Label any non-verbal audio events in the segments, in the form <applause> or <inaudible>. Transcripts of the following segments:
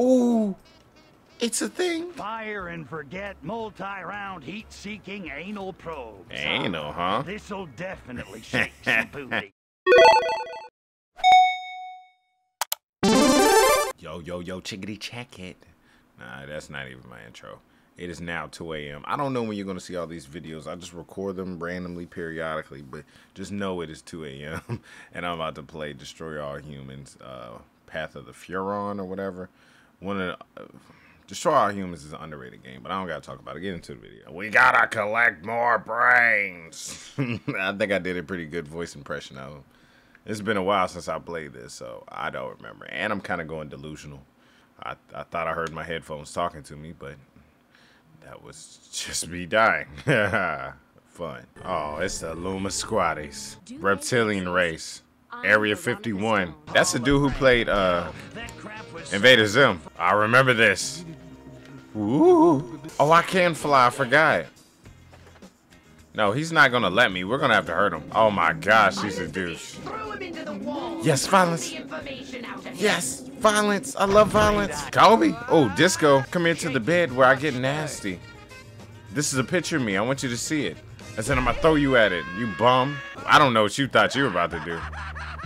ooh, it's a thing. Fire and forget multi-round heat-seeking anal probes. Anal, huh? This'll definitely <laughs> shake some booty. Yo, yo, yo, chickadee check it. Nah, that's not even my intro. It is now 2 a.m. I don't know when you're going to see all these videos. I just record them randomly, periodically, but just know it is 2 a.m. <laughs> and I'm about to play Destroy All Humans, uh, Path of the Furon or whatever. One of the, uh, Destroy All Humans is an underrated game, but I don't got to talk about it. Get into the video. We got to collect more brains. <laughs> I think I did a pretty good voice impression of him. It's been a while since I played this, so I don't remember. And I'm kind of going delusional. I, I thought I heard my headphones talking to me, but that was just me dying. <laughs> Fun. Oh, it's the Luma Squatties. Reptilian race. Area 51. That's the dude who played uh Invader Zim. I remember this. Ooh. Oh, I can fly. I forgot. No, he's not gonna let me. We're gonna have to hurt him. Oh my gosh, he's a douche. Yes, violence. Yes, violence. I love violence. Kobe. Oh, disco. Come here to the bed where I get nasty. This is a picture of me. I want you to see it. I said I'm gonna throw you at it. You bum. I don't know what you thought you were about to do.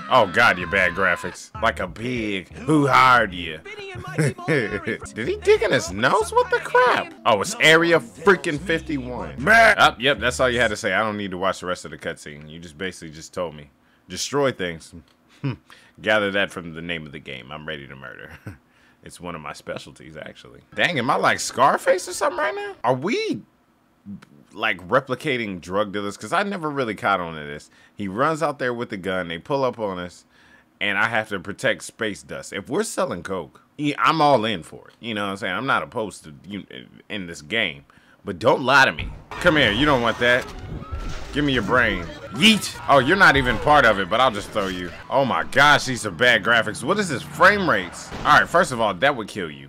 Oh god, your bad graphics. Like a pig. Who hired you? <laughs> Did he dig in his nose? What the crap? Oh, it's Area freaking 51. Up, yep, that's all you had to say. I don't need to watch the rest of the cutscene. You just basically just told me. Destroy things. <laughs> Gather that from the name of the game. I'm ready to murder. <laughs> it's one of my specialties, actually. Dang, am I like Scarface or something right now? Are we like replicating drug dealers because I never really caught on to this. He runs out there with the gun, they pull up on us, and I have to protect space dust. If we're selling coke, I'm all in for it. You know what I'm saying? I'm not opposed to you in this game, but don't lie to me. Come here, you don't want that. Give me your brain. Yeet. Oh, you're not even part of it, but I'll just throw you. Oh my gosh, these are bad graphics. What is this frame rates? All right, first of all, that would kill you.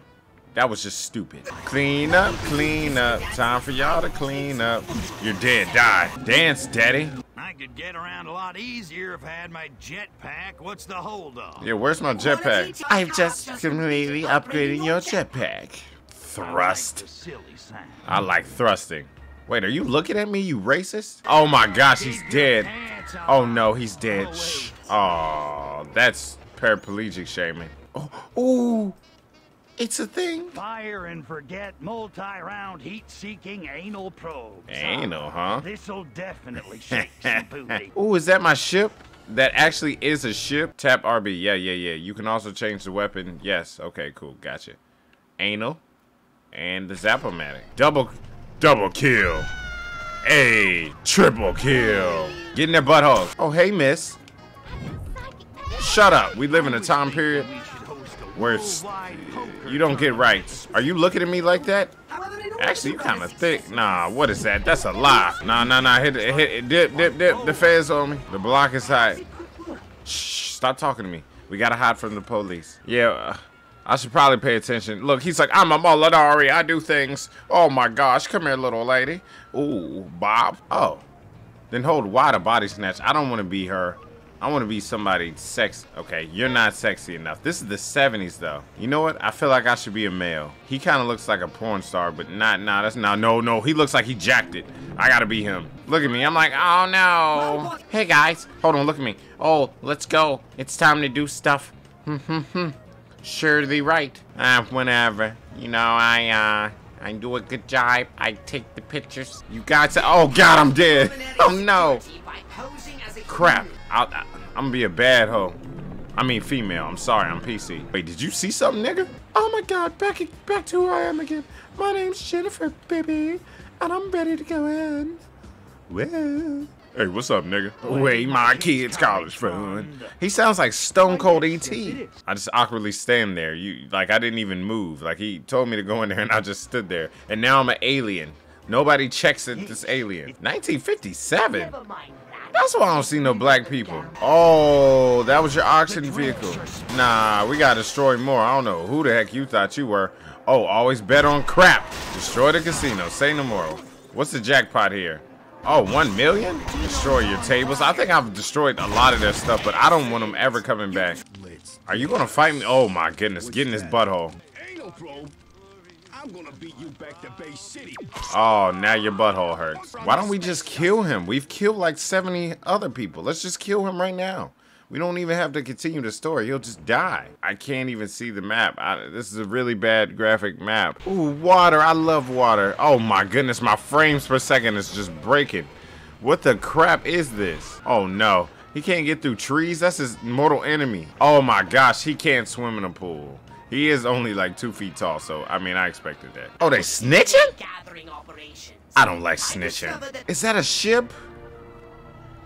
That was just stupid. Clean up, clean up. Time for y'all to clean up. You're dead. Die. Dance, daddy. I could get around a lot easier if I had my jetpack. What's the holdup? Yeah, where's my jetpack? I've just completely upgraded your jetpack. Thrust. I like thrusting. Wait, are you looking at me, you racist? Oh my gosh, he's dead. Oh no, he's dead. Shh. Oh, that's paraplegic shaming. Oh, ooh. It's a thing. Fire and forget multi-round heat-seeking anal probes. Anal, ah, huh? This'll definitely shake some <laughs> booty. Ooh, is that my ship? That actually is a ship. Tap RB. Yeah, yeah, yeah. You can also change the weapon. Yes. Okay, cool. Gotcha. Anal. And the Zap-O-Matic. Double, double kill. A triple kill. Get in that butthole. Oh, hey, miss. Shut up. We live in a time period where it's, you don't get rights. Are you looking at me like that? Actually, you kind of thick. Nah, what is that? That's a lie. Nah, nah, nah. Hit it, hit it. Dip, dip, dip. The feds on me. The block is high. Shh, stop talking to me. We gotta hide from the police. Yeah, uh, I should probably pay attention. Look, he's like, I'm a Molinari. I do things. Oh my gosh, come here, little lady. Ooh, Bob. Oh, then hold wide a body snatch. I don't want to be her. I want to be somebody sexy. Okay, you're not sexy enough. This is the 70s though. You know what? I feel like I should be a male. He kind of looks like a porn star, but not. Nah, that's not. No, no. He looks like he jacked it. I gotta be him. Look at me. I'm like, oh no. Hey guys, hold on. Look at me. Oh, let's go. It's time to do stuff. Hmm, hmm, hmm. Sure to be right. Ah, whenever. You know, I uh. I do a good job. I take the pictures. You guys, oh god, I'm dead. <laughs> Oh no. Crap. I am gonna be a bad hoe. I mean female. I'm sorry. I'm PC. Wait, did you see something, nigga? Oh my god, back back to who I am again. My name's Jennifer, baby, and I'm ready to go in. Well. Hey, what's up, nigga? Wait, my kid's college fund. He sounds like Stone Cold ET. I just awkwardly stand there. You like I didn't even move. Like he told me to go in there and I just stood there. And now I'm an alien. Nobody checks this alien. 1957? That's why I don't see no black people. Oh, that was your auction vehicle. Nah, we gotta destroy more. I don't know who the heck you thought you were. Oh, always bet on crap. Destroy the casino. Say no more. What's the jackpot here? Oh, one million? Destroy your tables. I think I've destroyed a lot of their stuff, but I don't want them ever coming back. Are you gonna fight me? Oh my goodness, get in this butthole. I'm gonna beat you back to Bay City. Oh, now your butthole hurts. Why don't we just kill him? We've killed like 70 other people. Let's just kill him right now. We don't even have to continue the story. He'll just die. I can't even see the map. I, this is a really bad graphic map. Ooh, water. I love water. Oh my goodness, my frames per second is just breaking. What the crap is this? Oh no. He can't get through trees? That's his mortal enemy. Oh my gosh, he can't swim in a pool. He is only like two feet tall, so I mean, I expected that. Oh, they snitching? Gathering operations. I don't like snitching. Is that a ship?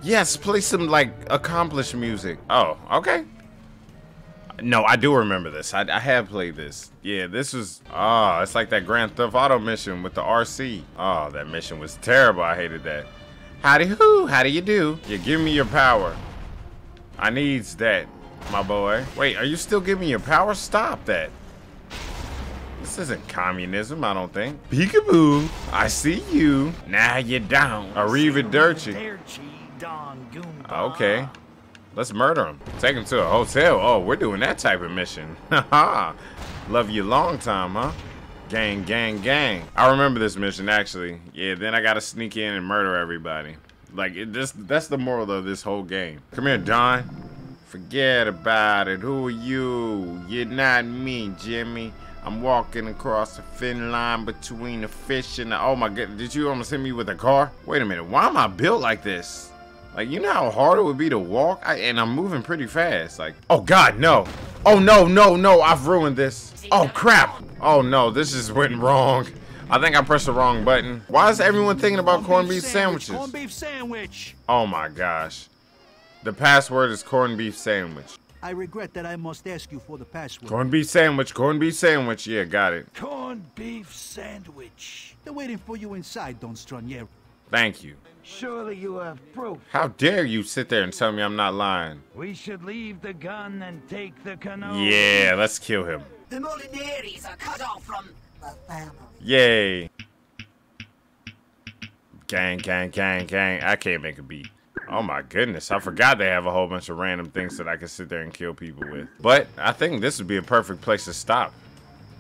Yes, play some like accomplished music. Oh, okay. No, I do remember this. I, I have played this. Yeah, this was, oh, ah, it's like that Grand Theft Auto mission with the RC. Oh, ah, that mission was terrible. I hated that. Howdy who? How do you do? You give me your power. I needs that, my boy. Wait, are you still giving your power? Stop that. This isn't communism, I don't think. Peekaboo, I see you. Now you're down. Arrivederci. Okay. Let's murder him. Take him to a hotel. Oh, we're doing that type of mission. <laughs> Haha. Love you long time, huh? Gang, gang, gang. I remember this mission, actually. Yeah, then I gotta sneak in and murder everybody. Like, it just, that's the moral of this whole game. Come here, Don. Forget about it. Who are you? You're not me, Jimmy. I'm walking across the thin line between the fish and the. oh my god, did you almost hit me with a car? Wait a minute, why am I built like this? Like, you know how hard it would be to walk? I, and I'm moving pretty fast. Like, oh god, no. Oh no, no, no, I've ruined this. Oh crap. Oh no, this just went wrong. I think I pressed the wrong button. Why is everyone thinking about corned beef sandwiches? Corned beef sandwich. Oh my gosh. The password is corned beef sandwich. I regret that I must ask you for the password. Corned beef sandwich, corned beef sandwich. Yeah, got it. Corned beef sandwich. They're waiting for you inside, Don Stranier. Thank you. Surely you have proof. How dare you sit there and tell me I'm not lying? We should leave the gun and take the canoe. Yeah, let's kill him. The Molinaries are cut off from the family. Yay. Gang, gang, gang, gang. I can't make a beat. Oh my goodness, I forgot they have a whole bunch of random things that I can sit there and kill people with. But I think this would be a perfect place to stop.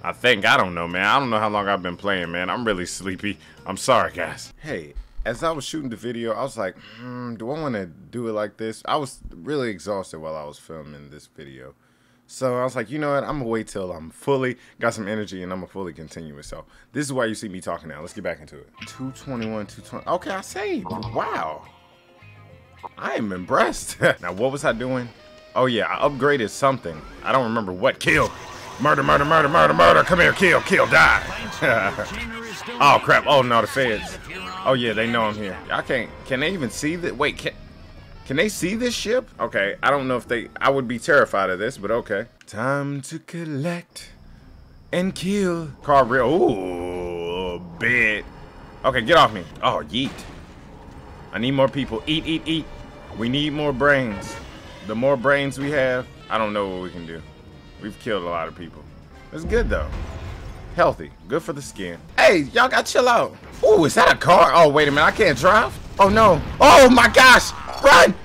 I think, I don't know, man. I don't know how long I've been playing, man. I'm really sleepy. I'm sorry, guys. Hey, as I was shooting the video, I was like, hmm, do I want to do it like this? I was really exhausted while I was filming this video. So I was like, you know what? I'm gonna wait till I'm fully got some energy and I'm gonna fully continue it. So this is why you see me talking now. Let's get back into it. 221, 220. Okay, I saved. Wow. I am impressed. <laughs> now, what was I doing? Oh, yeah, I upgraded something. I don't remember what. Kill. Murder, murder, murder, murder, murder. Come here, kill, kill, die. <laughs> oh, crap. Oh, no, the feds. Oh, yeah, they know I'm here. I can't. Can they even see that? Wait, can, can they see this ship? Okay, I don't know if they. I would be terrified of this, but okay. Time to collect and kill. Car real. Ooh, bit. Okay, get off me. Oh, yeet. I need more people. Eat, eat, eat. We need more brains. The more brains we have, I don't know what we can do. We've killed a lot of people. It's good though. Healthy. Good for the skin. Hey, y'all got chill out. Ooh, is that a car? Oh, wait a minute. I can't drive. Oh, no. Oh, my gosh. Run.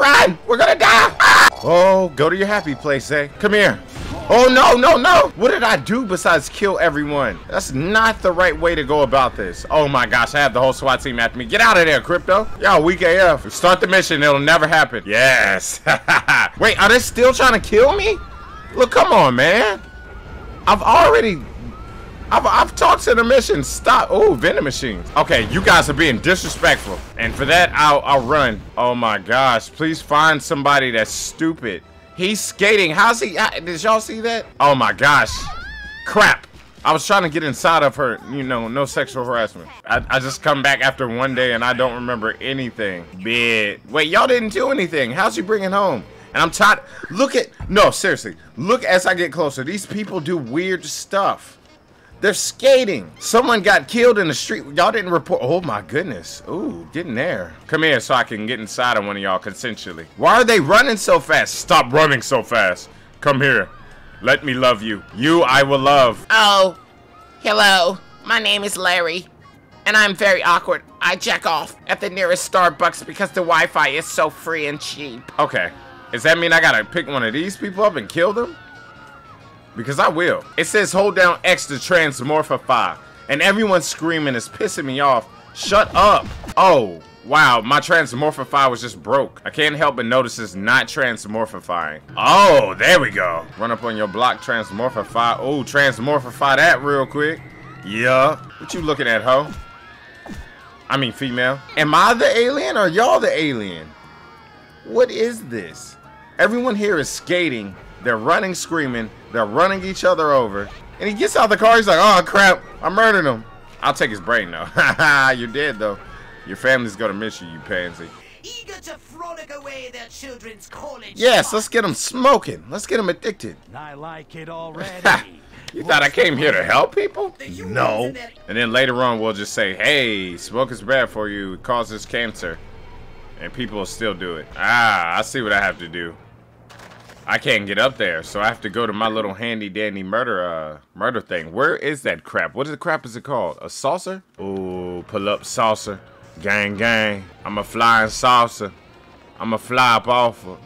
Run. We're to die. Ah! Oh, go to your happy place, eh? Come here. Oh, no, no, no. What did I do besides kill everyone? That's not the right way to go about this. Oh, my gosh. I have the whole SWAT team after me. Get out of there, Crypto. Y'all weak AF. Start the mission. It'll never happen. Yes. <laughs> Wait, are they still trying to kill me? Look, come on, man. I've already I've, I've talked to the mission. Stop. Oh, vending machines. Okay, you guys are being disrespectful. And for that, I'll, I'll run. Oh my gosh. Please find somebody that's stupid. He's skating. How's he? Did y'all see that? Oh my gosh. Crap. I was trying to get inside of her, you know, no sexual harassment. I, I just come back after one day and I don't remember anything. Bit. Wait, y'all didn't do anything. How's he bringing home? And I'm tired. Look at, no, seriously. Look as I get closer. These people do weird stuff. They're skating. Someone got killed in the street. Y'all didn't report. Oh my goodness. Ooh, get in there. Come here so I can get inside of one of y'all consensually. Why are they running so fast? Stop running so fast. Come here. Let me love you. You I will love. Oh, hello. My name is Larry. And I'm very awkward. I jack off at the nearest Starbucks because the Wi-Fi is so free and cheap. Okay. Does that mean I gotta pick one of these people up and kill them? Because I will. It says hold down X to transmorphify. And everyone's screaming is pissing me off. Shut up. Oh, wow. My transmorphify was just broke. I can't help but notice it's not transmorphifying. Oh, there we go. Run up on your block, transmorphify. Oh, transmorphify that real quick. Yeah. What you looking at, ho? I mean, female. Am I the alien or y'all the alien? What is this? Everyone here is skating. They're running, screaming. They're running each other over. And he gets out the car. He's like, oh, crap. I murdered him. I'll take his brain, though. <laughs> You're dead, though. Your family's going to miss you, you pansy. Eager to frolic away their children's college. Yes, let's get them smoking. Let's get them addicted. I like it <laughs> already. You thought I came here to help people? The humans No. And then later on, we'll just say, hey, smoking's bad for you. It causes cancer. And people will still do it. Ah, I see what I have to do. I can't get up there, so I have to go to my little handy dandy murder uh murder thing. Where is that crap? What is the crap is it called? A saucer? Ooh, pull up saucer. Gang gang. I'm a flying saucer. I'm a fly up off of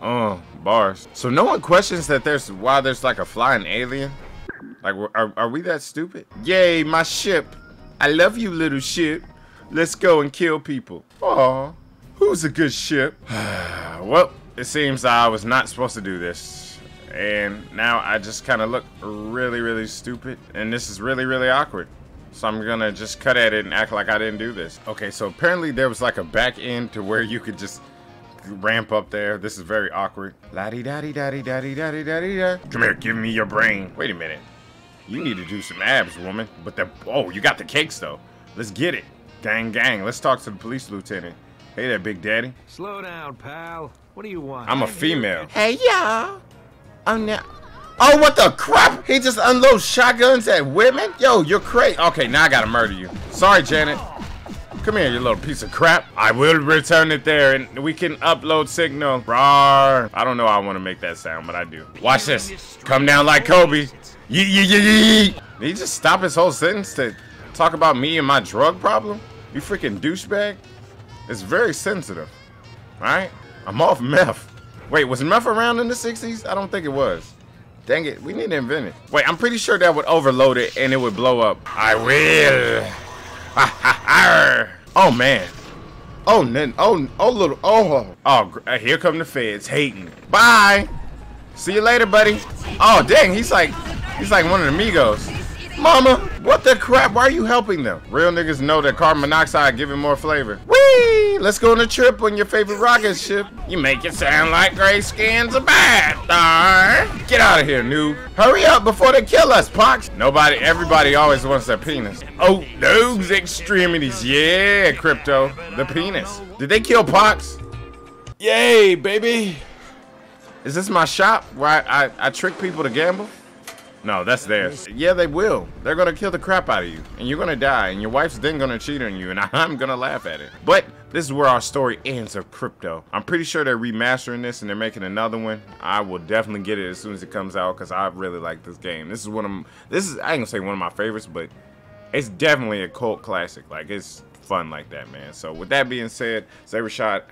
Oh, bars. So no one questions that there's why there's like a flying alien? Like, are, are we that stupid? Yay, my ship. I love you, little ship. Let's go and kill people. Aw, who's a good ship? <sighs> well, it seems I was not supposed to do this. And now I just kind of look really, really stupid. And this is really, really awkward. So I'm gonna just cut at it and act like I didn't do this. Okay, so apparently there was like a back end to where you could just ramp up there. This is very awkward. La di da di da di da di da di da di da. Come here, give me your brain. Wait a minute. You need to do some abs, woman. But the oh, you got the cakes though. Let's get it. Gang gang. Let's talk to the police lieutenant. Hey there, big daddy. Slow down, pal. What do you want? I'm a female. Hey, y'all. Oh, no. Oh, what the crap? He just unloads shotguns at women? Yo, you're crazy. Okay, now I gotta murder you. Sorry, Janet. Come here, you little piece of crap. I will return it there and we can upload signal. Rawr. I don't know how I want to make that sound, but I do. Watch this. Come down like Kobe. Yee yee yee yee. Did he just stop his whole sentence to talk about me and my drug problem? You freaking douchebag. It's very sensitive. Alright? I'm off meth. Wait, was meth around in the 60s? I don't think it was. Dang it, we need to invent it. Wait, I'm pretty sure that would overload it and it would blow up. I will. <laughs> oh man. Oh, then, oh, oh, little, oh, oh, uh, here come the feds hating. Bye. See you later, buddy. Oh, dang, he's like, he's like one of the Migos. Mama, what the crap? Why are you helping them? Real niggas know that carbon monoxide giving more flavor. Whee! Let's go on a trip on your favorite rocket ship. You make it sound like Grayskin's a bad star. Get out of here, noob. Hurry up before they kill us, Pox. Nobody, everybody always wants their penis. Oh, those extremities. Yeah, Crypto. The penis. Did they kill Pox? Yay, baby. Is this my shop where I, I, I trick people to gamble? No, that's theirs. Yeah, they will. They're gonna kill the crap out of you, and you're gonna die, and your wife's then gonna cheat on you, and <laughs> I'm gonna laugh at it. But this is where our story ends of crypto. I'm pretty sure they're remastering this and they're making another one. I will definitely get it as soon as it comes out because I really like this game. This is one of this is I ain't gonna say one of my favorites, but it's definitely a cult classic. Like it's fun like that, man. So with that being said, Saber Shot.